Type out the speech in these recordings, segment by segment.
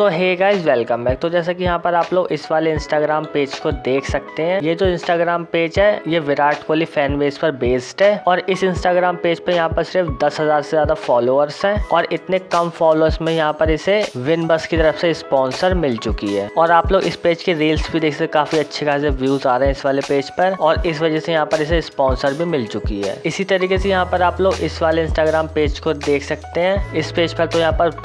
So hey guys welcome back तो जैसा कि यहाँ पर आप लोग इस वाले इंस्टाग्राम पेज को देख सकते हैं, ये जो इंस्टाग्राम पेज है, ये विराट कोहली फ़ैन बेस पर बेस्ड है और इस इंस्टाग्राम पेज पे यहाँ पर सिर्फ़ दस हज़ार से ज़्यादा फॉलोअर्स हैं और इतने कम फॉलोअर्स में यहाँ पर इसे विन बस की तरफ़ से स्पॉन्सर मिल चुकी है। और आप लोग इस पेज के रील्स भी देख सकते काफ़ी अच्छे खासे व्यूज़ आ रहे हैं इस वाले पेज पर और इस वजह से यहाँ पर इसे स्पॉन्सर भी मिल चुकी है। इसी तरीके से यहाँ पर आप लोग इस वाले इंस्टाग्राम पेज को देख सकते हैं। इस पेज पर तो यहाँ पर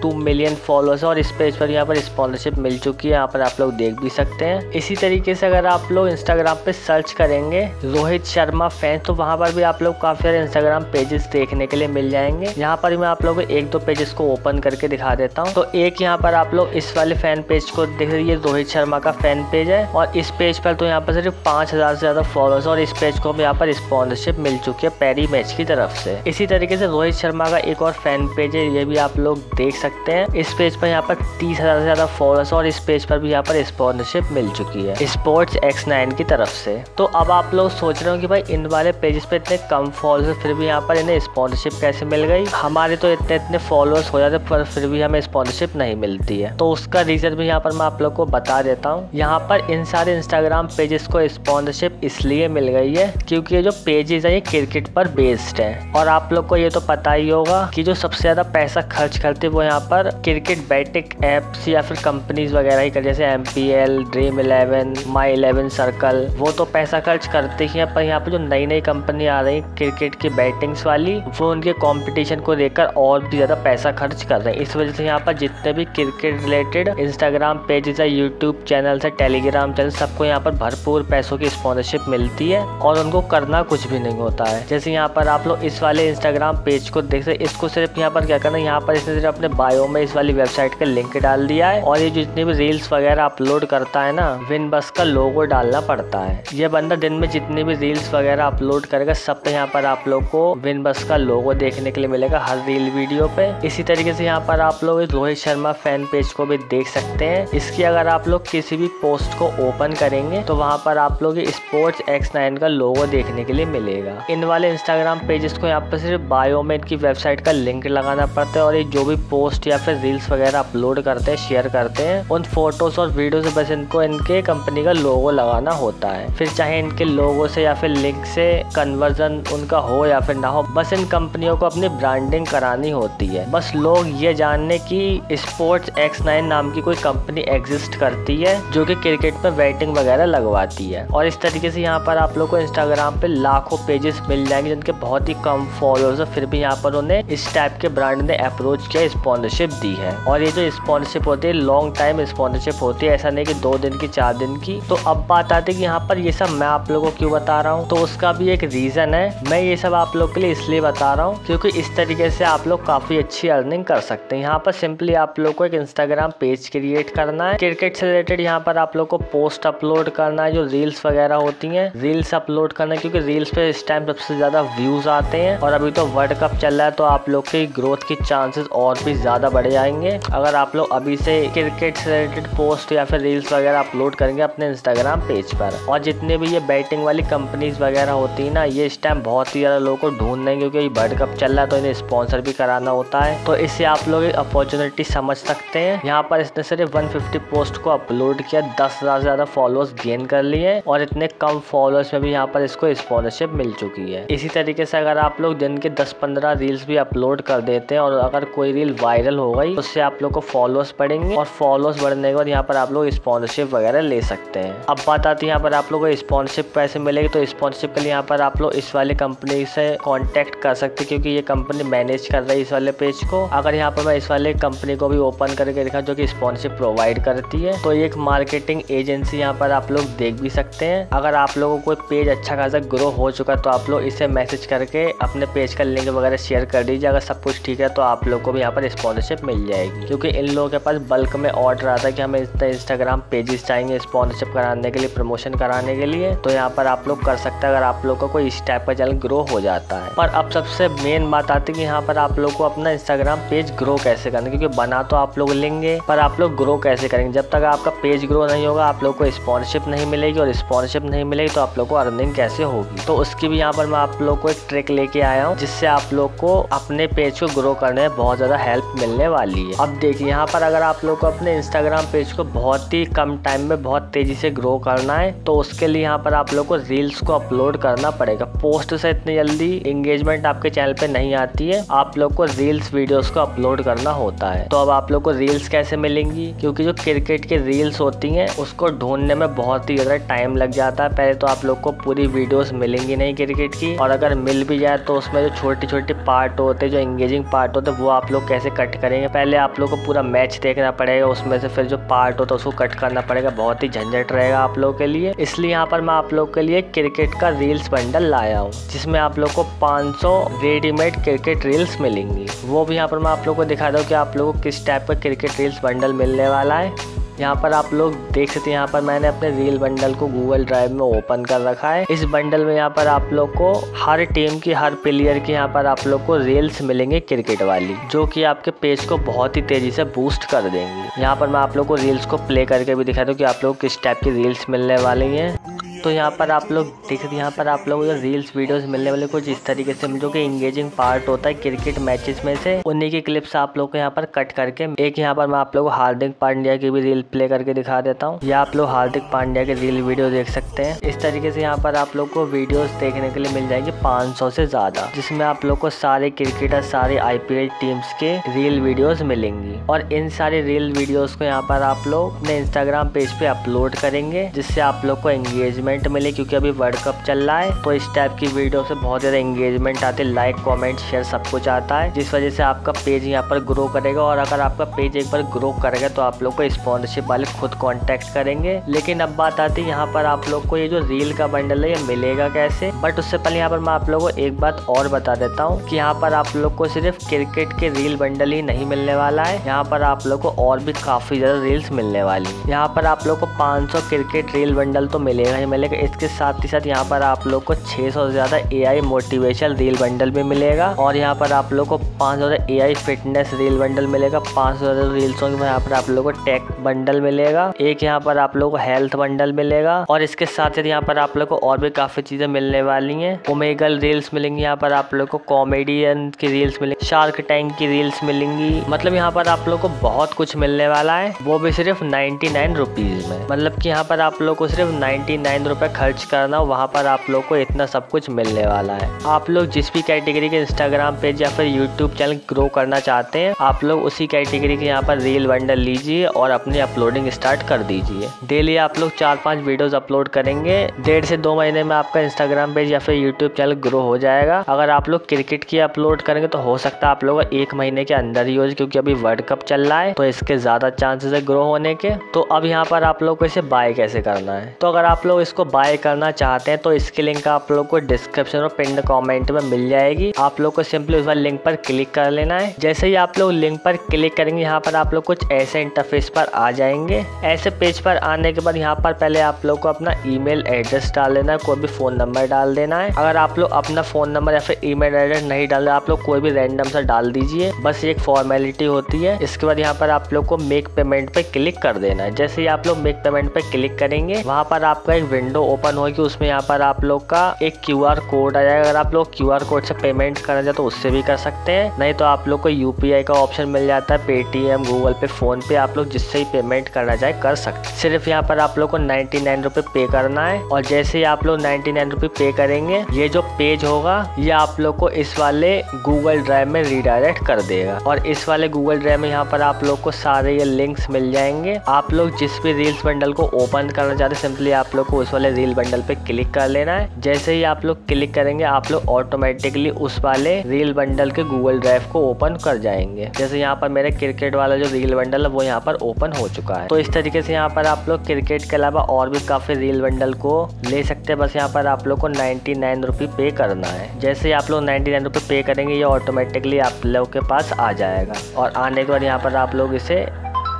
टू मिलियन फॉलोअर्स और इस पेज पर यहाँ पर स्पॉन्सरशिप मिल चुकी है, यहाँ पर आप लोग देख भी सकते हैं। इसी तरीके से अगर आप लोग इंस्टाग्राम पे सर्च करेंगे, रोहित शर्मा फ़ैन तो वहाँ पर भी आप लोग काफ़ी सारे इंस्टाग्राम पेजेस देखने के लिए मिल जाएँगे। यहाँ पर मैं आप लोग एक दो पेजेस को ओपन करके दिखा देता हूँ। तो एक यहाँ पर आप लोग इस वाले फ़ैन पेज को देख ये रोहित शर्मा का फ़ैन पेज है। और इस पेज पर तो यहाँ पर सिर्फ़ पाँच हज़ार से ज़्यादा फॉलोअर्स और इस पेज को भी यहाँ पर स्पॉन्सरशिप मिल चुकी है पैरी मैच की तरफ़ से। इसी तरीके से रोहित शर्मा का एक और फ़ैन पेज है, ये भी आप लोग देख सकते हैं। इस पेज पर यहाँ पर तीस हज़ार से ज़्यादा फॉलोअर्स और इस पेज पर भी यहाँ पर स्पॉन्सरशिप मिल चुकी है। स्पोर्ट्स एक्स नाइन की तरफ़ से। तो अब आप लोग सोच रहे हो कि भाई, इन वाले पेजेस पे इतने कम फॉलोअर्स फिर भी यहाँ पर इन्हें स्पॉन्सरशिप कैसे मिल गई? हमारे तो इतने इतने फॉलोअर्स हो जाते पर फिर भी हमें स्पॉन्सरशिप नहीं मिलती है। तो उसका रीजन भी यहाँ पर मैं आप लोग को बता देता हूँ। यहाँ पर इन सारे इंस्टाग्राम पेजेस को स्पॉन्सरशिप इसलिए मिल गई है, क्योंकि ये जो पेजेस है, ये क्रिकेट पर बेस्ड है। और आप लोग को ये तो पता ही होगा कि जो सबसे ज़्यादा पैसा खर्च करते वो यहाँ पर क्रिकेट बैटिक एप्स या फिर कंपनीज़ वगैरह ही कर, जैसे M P L dream eleven my eleven circle वो तो पैसा खर्च करते ही हैं, पर यहाँ पे जो नई नई कंपनी आ रही क्रिकेट की बैटिंग्स वाली, वो उनके कंपटीशन को लेकर और भी ज़्यादा पैसा खर्च कर रहे हैं। इस वजह से यहाँ पर जितने भी क्रिकेट रिलेटेड इंस्टाग्राम पेजेस है यूट्यूब चैनल है टेलीग्राम चैनल सबको यहाँ पर भरपूर पैसों की स्पॉन्सरशिप मिलती है और उनको करना कुछ भी नहीं होता है। जैसे यहाँ पर आप लोग इस वाले इंस्टाग्राम पेज को देख सकते इसको सिर्फ़ यहाँ पर क्या करना यहाँ पर इसने सिर्फ़ अपने बायो में इस वाली वेबसाइट का लिंक डाल दिया है। और ये जितने भी रील्स वगैरह अपलोड करता है ना विन बस का लोगो डालना पड़ता है। ये बंदा दिन में जितने भी रील्स वगैरह अपलोड करेगा, सब पे यहाँ पर आप लोग को विन बस का लोगो देखने के लिए मिलेगा हर रील वीडियो पे। इसी तरीके से यहाँ पर आप लोग रोहित शर्मा फ़ैन पेज को भी देख सकते हैं। इसकी अगर आप लोग किसी भी पोस्ट को ओपन करेंगे तो वहाँ पर आप लोग स्पोर्ट्स एक्स नाइन का लोगो देखने के लिए मिलेगा। इन वाले इंस्टाग्राम पेजेस को यहाँ पर सिर्फ़ बायोमेट की वेबसाइट का लिंक लगाना पड़ता है। और ये जो भी पोस्ट या फिर रील्स वगैरह अपलोड करते हैं शेयर करते हैं। उन फ़ोटोज़ और वीडियो से बस इनको, इनके कंपनी का लोगो लगाना होता है। फिर चाहे इनके लोगो से या फिर लिंक से कन्वर्जन उनका हो या फिर ना हो, बस इन कंपनियों को अपनी ब्रांडिंग करानी होती है। बस लोग ये जानने की स्पोर्ट्स एक्स नाइन नाम की कोई कंपनी एग्जिस्ट करती है, जो कि क्रिकेट में बैटिंग वगैरह लगवाती है। और इस तरीके से यहाँ पर आप लोग को इंस्टाग्राम पे लाखों पेजेस मिल जाएँगे, जिनके बहुत ही कम फॉलोअर्स है। फिर भी यहाँ पर उन्हें इस टाइप के ब्रांड ने अप्रोच किया स्पॉन्सरशिप दी है। और ये जो स्पॉन्सरशिप होती है लॉन्ग टाइम स्पॉन्सरशिप होती है। ऐसा नहीं कि दो दिन की, चार दिन की। तो अब बात आती है कि यहाँ पर ये सब मैं आप लोगों को क्यों बता रहा हूँ? तो उसका भी एक रीजन है। मैं ये सब आप लोग के लिए इसलिए बता रहा हूँ क्योंकि इस तरीके से आप लोग काफ़ी अच्छी अर्निंग कर सकते हैं। यहाँ पर सिंपली आप लोग को एक इंस्टाग्राम पेज क्रिएट करना है। क्रिकेट से रिलेटेड यहाँ पर आप लोग को पोस्ट अपलोड करना है, जो रील्स वगैरह होती है। रील्स अपलोड करना है क्योंकि रील्स पे इस टाइम सबसे ज़्यादा व्यूज़ आते हैं। और अभी तो वर्ल्ड कप चल रहा है तो आप लोग की ग्रोथ के चांसेस और भी ज़्यादा बढ़ जाएँगे। अगर आप लोग अभी से क्रिकेट से रिलेटेड पोस्ट या फिर रील्स वगैरह अपलोड करेंगे अपने इंस्टाग्राम पेज पर। और जितने भी ये बैटिंग वाली कंपनीज़ वगैरह होती है ना, ये इस टाइम बहुत ही ज़्यादा लोगों को ढूंढ रहे क्योंकि वर्ल्ड कप चल रहा है तो इन्हें स्पॉन्सर भी कराना होता है। तो इससे आप लोग एक अपॉर्चुनिटी समझ सकते हैं। यहाँ पर इसने सिर्फ़ 150 पोस्ट को अपलोड किया, दस हज़ार से ज़्यादा फॉलोअर्स गेन कर लिए और इतने कम फॉलोअर्स में भी यहाँ पर इसको स्पॉन्सरशिप मिल चुकी है। इसी तरीके से अगर आप लोग दिन के 10-15 रील्स भी अपलोड कर देते हैं और अगर कोई रील वायरल हो गई, उससे आप लोग को फॉलोअर्स बढ़ेंगे और फॉलोअर्स बढ़ने के बाद यहाँ पर आप लोग स्पॉन्सरशिप वगैरह ले सकते हैं। अब बात आती है यहाँ पर आप लोग को स्पॉन्सरशिप पैसे मिलेगी तो स्पॉन्सरशिप के लिए यहाँ पर आप लोग इस वाली कंपनी से कॉन्टेक्ट कर सकते क्योंकि ये कंपनी मैनेज कर रही है इस वाले पेज को। अगर यहाँ पर मैं इस वाले कंपनी को भी ओपन करके देखा जो की स्पॉन्सरशिप प्रोवाइड करती है तो एक मार्केटिंग एजेंसी यहाँ पर आप लोग देख भी सकते हैं। अगर आप लोगों को पेज अच्छा खासा ग्रो हो चुका तो आप लोग इसे मैसेज करके अपने पेज का लिंक वगैरह शेयर कर दीजिए। अगर सब कुछ ठीक है तो आप लोग को भी यहाँ पर स्पॉन्सरशिप मिल जाएगी। क्योंकि लोगों के पास बल्क में ऑर्डर आता है कि हमें इतना इंस्टाग्राम पेजेस चाहिए स्पॉन्सरशिप कराने के लिए प्रमोशन कराने के लिए। तो यहाँ पर आप लोग कर सकते हैं, अगर आप लोग का कोई इस टाइप का चैनल ग्रो हो जाता है। पर अब सबसे मेन बात आती है कि यहाँ पर आप लोग को अपना इंस्टाग्राम पेज ग्रो कैसे करना क्योंकि बना तो आप लोग लेंगे, पर आप लोग ग्रो कैसे करेंगे? जब तक आपका पेज ग्रो नहीं होगा, आप लोग को स्पॉन्सरशिप नहीं मिलेगी, और स्पॉन्सरशिप नहीं मिलेगी तो आप लोग को अर्निंग कैसे होगी? तो उसकी भी यहाँ पर मैं आप लोग को एक ट्रिक लेके आया हूँ, जिससे आप लोग को अपने पेज को ग्रो करने में बहुत ज़्यादा हेल्प मिलने वाली है। अब देखिए यहाँ पर अगर आप लोग को अपने इंस्टाग्राम पेज को बहुत ही कम टाइम में बहुत तेज़ी से ग्रो करना है तो उसके लिए यहाँ पर आप लोग को रील्स को अपलोड करना पड़ेगा। पोस्ट से इतनी जल्दी एंगेजमेंट आपके चैनल पे नहीं आती है, आप लोग को रील्स वीडियोस को अपलोड करना होता है। तो अब आप लोग को रील्स कैसे मिलेंगी? क्योंकि जो क्रिकेट की रील्स होती हैं, उसको ढूँढने में बहुत ही ज़्यादा टाइम लग जाता है। पहले तो आप लोग को पूरी वीडियोस मिलेंगी नहीं क्रिकेट की, और अगर मिल भी जाए तो उसमें जो छोटी छोटी पार्ट होते, जो एंगेजिंग पार्ट होते, वो आप लोग कैसे कट करेंगे? पहले आप लोग को पूरा मैच देखना पड़ेगा, उसमें से फिर जो पार्ट होता है उसको कट करना पड़ेगा। बहुत ही झंझट रहेगा आप लोग के लिए। इसलिए यहाँ पर मैं आप लोग के लिए क्रिकेट का रील्स बंडल लाया हूँ, जिसमें आप लोग को 500 रेडीमेड क्रिकेट रील्स मिलेंगी। वो भी यहाँ पर मैं आप लोग को दिखा दूँ कि आप लोग को किस टाइप का क्रिकेट रील्स बंडल मिलने वाला है। यहाँ पर आप लोग देख सकते हैं, यहाँ पर मैंने अपने रील बंडल को गूगल ड्राइव में ओपन कर रखा है। इस बंडल में यहाँ पर आप लोग को हर टीम की, हर प्लेयर की यहाँ पर आप लोग को रील्स मिलेंगे क्रिकेट वाली, जो कि आपके पेज को बहुत ही तेज़ी से बूस्ट कर देंगी। यहाँ पर मैं आप लोग को रील्स को प्ले करके भी दिखा दूँ की आप लोग किस टाइप की रील्स मिलने वाली हैं। तो यहाँ पर आप लोग देख यहाँ पर आप लोग रील्स वीडियोस मिलने वाले कुछ इस तरीके से जो कि इंगेजिंग पार्ट होता है क्रिकेट मैचेस में से। उन्हीं की क्लिप्स आप लोग को यहाँ पर कट करके, एक यहाँ पर मैं आप लोग को हार्दिक पांड्या की भी रील प्ले करके दिखा देता हूँ। या आप लोग हार्दिक पांड्या की रील वीडियो देख सकते हैं। इस तरीके से यहाँ पर आप लोग को वीडियो देखने के लिए मिल जाएगी पाँच से ज़्यादा, जिसमें आप लोग को सारे क्रिकेटर सारे आईपीएल टीम्स के रील वीडियोज़ मिलेंगी। और इन सारे रील वीडियोज़ को यहाँ पर आप लोग अपने इंस्टाग्राम पेज पे अपलोड करेंगे, जिससे आप लोग को एंगेजमेंट एंगेजमेंट मिले, क्योंकि अभी वर्ल्ड कप चल रहा है तो इस टाइप की वीडियो से बहुत ज़्यादा एंगेजमेंट आते लाइक कमेंट शेयर सब कुछ आता है, जिस वजह से आपका पेज यहाँ पर ग्रो करेगा, और अगर आपका पेज एक बार ग्रो करेगा तो आप लोग को स्पॉन्सरशिप वाले खुद कॉन्टेक्ट करेंगे। लेकिन अब बात आती है, यहाँ पर आप लोग को ये जो रील का बंडल है, ये मिलेगा कैसे? बट उससे पहले यहाँ पर मैं आप लोगों को एक बात और बता देता हूँ, कि यहाँ पर आप लोग को सिर्फ़ क्रिकेट के रील बंडल ही नहीं मिलने वाला है, यहाँ पर आप लोग को और भी काफ़ी ज़्यादा रील्स मिलने वाली यहाँ पर आप लोग को 500 क्रिकेट रील बंडल तो मिलेगा ही मिलेगा। इसके साथ ही साथ यहाँ पर आप लोग को 600 से ज़्यादा एआई मोटिवेशन रील बंडल भी मिलेगा। और यहाँ पर आप लोग को पाँच ज़्यादा एआई फिटनेस रील बंडल मिलेगा। पाँच ज़्यादा रील्स होंगे यहाँ पर आप लोग को टेक बंडल मिलेगा। एक यहाँ पर आप लोग को हेल्थ बंडल मिलेगा। और इसके साथ साथ यहाँ पर आप लोग को और भी काफ़ी चीज़ें मिलने वाली हैं। ओमेगल रील्स मिलेंगी, यहाँ पर आप लोग को कॉमेडियन की रील्स मिलेंगी शार्क टैंक की रील्स मिलेंगी। मतलब यहाँ पर आप लोग को बहुत कुछ मिलने वाला है। वो भी सिर्फ़ नाइन्टी नाइन में। मतलब की यहाँ पर आप लोग को सिर्फ़ नाइन्टी नाइन रुपए खर्च करना, वहाँ पर आप लोग को इतना सब कुछ मिलने वाला है। आप लोग जिस भी कैटेगरी के इंस्टाग्राम पेज या फिर यूट्यूब चैनल ग्रो करना चाहते हैं, आप लोग उसी कैटेगरी के यहाँ पर रील बंडल लीजिए और अपनी अपलोडिंग स्टार्ट कर दीजिए। डेली आप लोग चार पाँच वीडियोज़ अपलोड करेंगे। डेढ़ से दो महीने में आपका इंस्टाग्राम पेज या फिर यूट्यूब चैनल ग्रो हो जाएगा। अगर आप लोग क्रिकेट की अपलोड करेंगे तो हो सकता है आप लोग एक महीने के अंदर ही हो क्योंकि अभी वर्ल्ड कप चल रहा है तो इसके ज़्यादा चांसेस है ग्रो होने के। तो अब यहाँ पर आप लोग को इसे बाय कैसे करना है? तो अगर आप लोग इसको बाय करना चाहते हैं तो इसकी लिंक आप लोग को डिस्क्रिप्शन और पिंड कमेंट में मिल जाएगी। आप लोग को सिंपली उस लिंक पर क्लिक कर लेना है। जैसे ही आप लोग लिंक पर क्लिक करेंगे, यहाँ पर आप लोग कुछ ऐसे इंटरफेस पर आ जाएँगे। ऐसे पेज पर आने के बाद यहाँ पर पहले आप लोग को अपना ईमेल एड्रेस डाल देना है, कोई भी फ़ोन नंबर डाल देना है। अगर आप लोग अपना फ़ोन नंबर या फिर ईमेल एड्रेस नहीं डाल आप लोग कोई भी रैंडम सा डाल दीजिए। बस एक फॉर्मेलिटी होती है। इसके बाद यहाँ पर आप लोग को मेक पेमेंट पे क्लिक कर देना है। जैसे ही आप लोग मेक पेमेंट पे क्लिक करेंगे, वहाँ पर आपका एक विंडो ओपन होगी उसमें यहाँ पर आप लोग का एक क्यूआर कोड आ जाएगा अगर आप लोग क्यूआर कोड से पेमेंट करना चाहते तो उससे भी कर सकते हैं नहीं तो आप लोग को यूपीआई का ऑप्शन मिल जाता है पेटीएम गूगल पे फ़ोन पे आप लोग जिससे ही पेमेंट करना चाहे कर सकते हैं सिर्फ़ यहाँ पर आप लोग को नाइन्टी नाइन रुपए पे करना है और जैसे ही आप लोग नाइन्टी नाइन रुपए पे करेंगे ये जो पेज होगा ये आप लोग को इस वाले गूगल ड्राइव में रिडायरेक्ट कर देगा और इस वाले गूगल ड्राइव में यहाँ पर आप लोग को सारे ये लिंक्स मिल जाएँगे आप लोग जिस भी रील्स बंडल को ओपन करना चाहते सिंपली आप लोग को उस वाले रील बंडल पे क्लिक कर लेना है। जैसे ही आप लोग क्लिक करेंगे, आप लोग ऑटोमेटिकली उस वाले रील बंडल के गूगल ड्राइव को ओपन कर जाएँगे। जैसे यहाँ पर मेरे क्रिकेट वाला जो रील बंडल है, वो यहाँ पर ओपन हो चुका है। तो इस तरीके से यहाँ पर आप लोग क्रिकेट के अलावा और भी काफ़ी रील बंडल को ले सकते हैं। बस यहाँ पर आप लोग को नाइन्टी नाइन रुपी पे करना है। जैसे ही आप लोग नाइन्टी नाइन रुपी पे करेंगे, ये ऑटोमेटिकली आप लोग के पास आ जाएगा। और आने के बाद यहाँ पर आप लोग इसे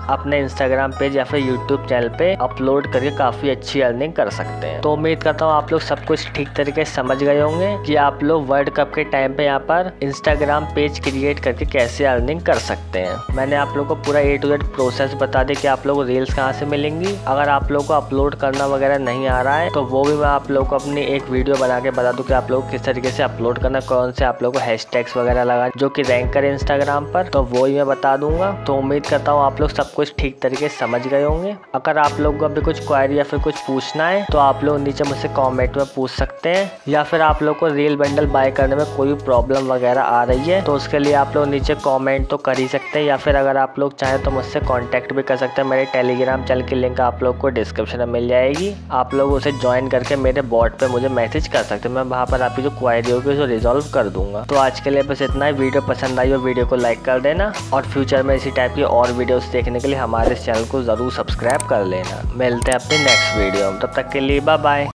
अपने इंस्टाग्राम पेज या फिर यूट्यूब चैनल पे अपलोड करके काफ़ी अच्छी अर्निंग कर सकते हैं। तो उम्मीद करता हूँ आप लोग सब कुछ ठीक तरीके से समझ गए होंगे कि आप लोग वर्ल्ड कप के टाइम पे यहाँ पर इंस्टाग्राम पेज क्रिएट करके कैसे अर्निंग कर सकते हैं। मैंने आप लोग को पूरा ए टू जेड प्रोसेस बता दिया कि आप लोग रील्स कहाँ से मिलेंगी। अगर आप लोग को अपलोड करना वगैरह नहीं आ रहा है तो वो भी मैं आप लोग को अपनी एक वीडियो बना के बता दूँ कि आप लोग किस तरीके से अपलोड करना कौन से आप लोग को हैश वगैरह लगा, जो कि रैंक करे इंस्टाग्राम पर तो वो ही मैं बता दूँगा। तो उम्मीद करता हूँ आप लोग सब कुछ ठीक तरीके से समझ गए होंगे। अगर आप लोग को अभी कुछ क्वायरी या फिर कुछ पूछना है तो आप लोग नीचे मुझसे कॉमेंट में पूछ सकते हैं। या फिर आप लोग को रील बंडल बाय करने में कोई प्रॉब्लम वगैरह आ रही है तो उसके लिए आप लोग नीचे कॉमेंट तो कर ही सकते हैं। या फिर अगर आप लोग चाहें तो मुझसे कॉन्टेक्ट भी कर सकते हैं। मेरे टेलीग्राम चैनल की लिंक आप लोग को डिस्क्रिप्शन में मिल जाएगी। आप लोग उसे ज्वाइन करके मेरे बॉट पे मुझे मैसेज कर सकते हैं। मैं वहाँ पर आपकी जो क्वारी होगी उसे रिजॉल्व कर दूँगा। तो आज के लिए बस इतना ही। वीडियो पसंद आई हो, वीडियो को लाइक कर देना। और फ्यूचर में इसी टाइप की और वीडियोस देखने के लिए हमारे इस चैनल को ज़रूर सब्सक्राइब कर लेना। मिलते हैं अपने नेक्स्ट वीडियो में। तब तक के लिए बाय बाय